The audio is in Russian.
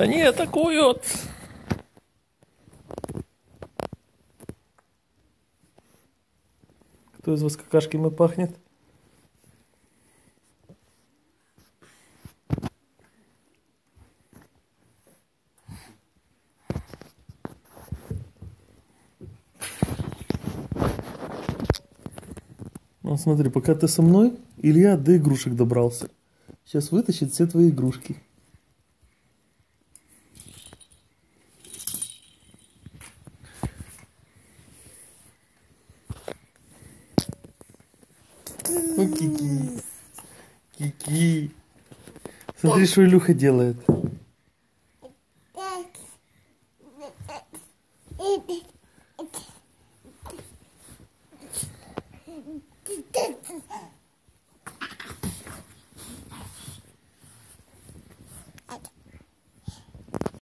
Они атакуют! Кто из вас какашками пахнет? Ну, смотри, пока ты со мной, Илья до игрушек добрался. Сейчас вытащит все твои игрушки. Кики. Кики. Смотри, что Илюха делает. Okay.